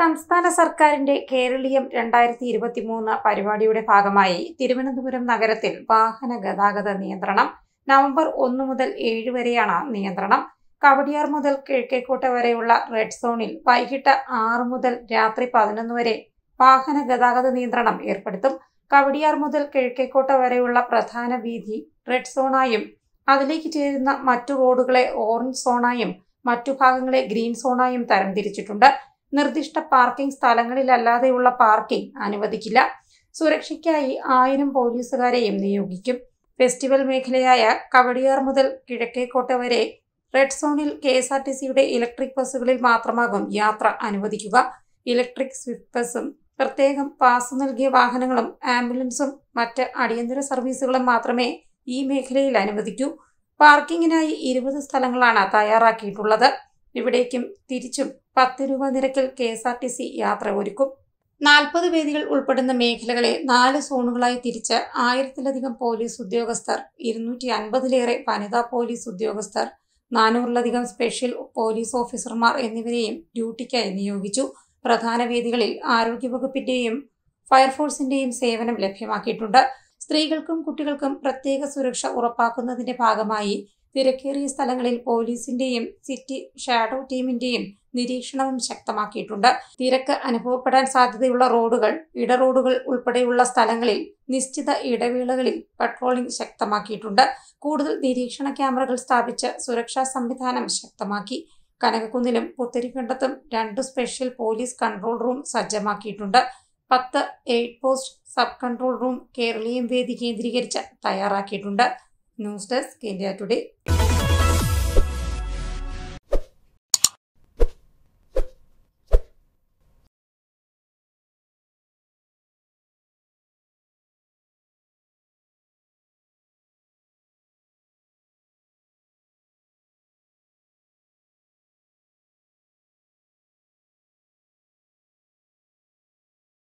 സംസ്ഥാന സർക്കാരിന്റെ കേരളീയം രണ്ടായിരത്തി ഇരുപത്തി മൂന്ന് പരിപാടിയുടെ ഭാഗമായി തിരുവനന്തപുരം നഗരത്തിൽ വാഹന ഗതാഗത നിയന്ത്രണം. നവംബർ ഒന്ന് മുതൽ ഏഴ് വരെയാണ് നിയന്ത്രണം. കവടിയാർ മുതൽ കിഴക്കേക്കോട്ട വരെയുള്ള റെഡ് സോണിൽ വൈകിട്ട് ആറ് മുതൽ രാത്രി പതിനൊന്ന് വരെ വാഹന ഗതാഗത നിയന്ത്രണം ഏർപ്പെടുത്തും. കവടിയാർ മുതൽ കിഴക്കേക്കോട്ട വരെയുള്ള പ്രധാന വീഥി റെഡ് സോണായും അതിലേക്ക് ചേരുന്ന മറ്റു റോഡുകളെ ഓറഞ്ച് സോണായും മറ്റു ഭാഗങ്ങളെ ഗ്രീൻ സോണായും തരംതിരിച്ചിട്ടുണ്ട്. നിർദ്ദിഷ്ട പാർക്കിംഗ് സ്ഥലങ്ങളിലല്ലാതെയുള്ള പാർക്കിംഗ് അനുവദിക്കില്ല. സുരക്ഷയ്ക്കായി ആയിരം പോലീസുകാരെയും നിയോഗിക്കും. ഫെസ്റ്റിവൽ മേഖലയായ കവടിയാർ മുതൽ കിഴക്കേക്കോട്ട വരെ റെഡ് സോണിൽ കെ എസ് ആർ ടി സിയുടെ ഇലക്ട്രിക് ബസ്സുകളിൽ മാത്രമാകും യാത്ര അനുവദിക്കുക. ഇലക്ട്രിക് സ്വിഫ്റ്റ് ബസ്സും പ്രത്യേകം പാസ് നൽകിയ വാഹനങ്ങളും ആംബുലൻസും മറ്റ് അടിയന്തര സർവീസുകളും മാത്രമേ ഈ മേഖലയിൽ അനുവദിക്കൂ. പാർക്കിങ്ങിനായി ഇരുപത് സ്ഥലങ്ങളാണ് തയ്യാറാക്കിയിട്ടുള്ളത്. ഇവിടേക്കും തിരിച്ചും പത്ത് രൂപ നിരക്കിൽ K S R T C യാത്ര ഒരുക്കും. നാൽപ്പത് വേദികൾ ഉൾപ്പെടുന്ന മേഖലകളെ നാല് സോണുകളായി തിരിച്ച് ആയിരത്തിലധികം പോലീസ് ഉദ്യോഗസ്ഥർ ഇരുന്നൂറ്റി അൻപതിലേറെ വനിതാ പോലീസ് ഉദ്യോഗസ്ഥർ നാനൂറിലധികം സ്പെഷ്യൽ പോലീസ് ഓഫീസർമാർ എന്നിവരെയും ഡ്യൂട്ടിക്കായി നിയോഗിച്ചു. പ്രധാന വേദികളിൽ ആരോഗ്യവകുപ്പിന്റെയും ഫയർഫോഴ്സിന്റെയും സേവനം ലഭ്യമാക്കിയിട്ടുണ്ട്. സ്ത്രീകൾക്കും കുട്ടികൾക്കും പ്രത്യേക സുരക്ഷ ഉറപ്പാക്കുന്നതിന്റെ ഭാഗമായി തിരക്കേറിയ സ്ഥലങ്ങളിൽ പോലീസിന്റെയും സിറ്റി ഷാഡോ ടീമിന്റെയും നിരീക്ഷണവും ശക്തമാക്കിയിട്ടുണ്ട്. തിരക്ക് അനുഭവപ്പെടാൻ സാധ്യതയുള്ള റോഡുകൾ ഇടറോഡുകൾ ഉൾപ്പെടെയുള്ള സ്ഥലങ്ങളിൽ നിശ്ചിത ഇടവേളകളിൽ പട്രോളിംഗ് ശക്തമാക്കിയിട്ടുണ്ട്. കൂടുതൽ നിരീക്ഷണ ക്യാമറകൾ സ്ഥാപിച്ച് സുരക്ഷാ സംവിധാനം ശക്തമാക്കി. കനകക്കുന്നിലും പുത്തരിക്കണ്ടത്തും രണ്ട് സ്പെഷ്യൽ പോലീസ് കൺട്രോൾ റൂം സജ്ജമാക്കിയിട്ടുണ്ട്. പത്ത് eight post sub control room Keraleeyam വേദി കേന്ദ്രീകരിച്ച് തയ്യാറാക്കിയിട്ടുണ്ട്. News desk India today